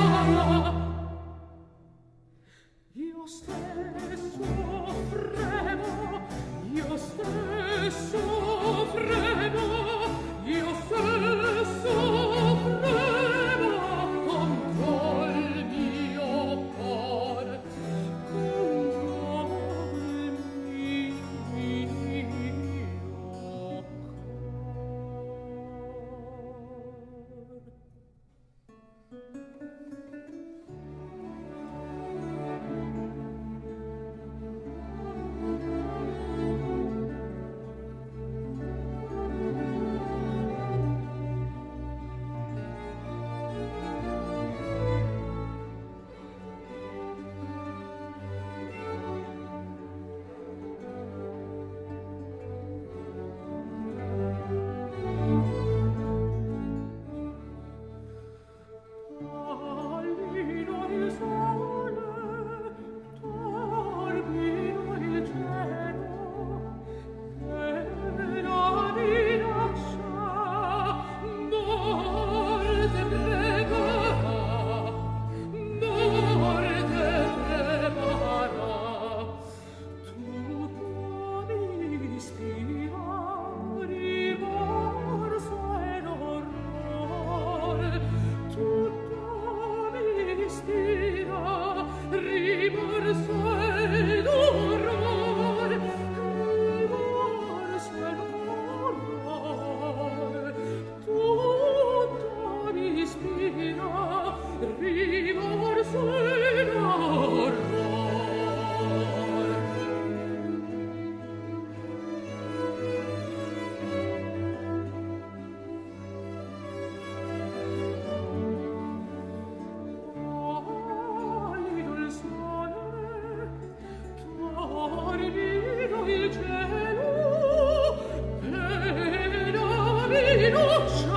Oh, Rimor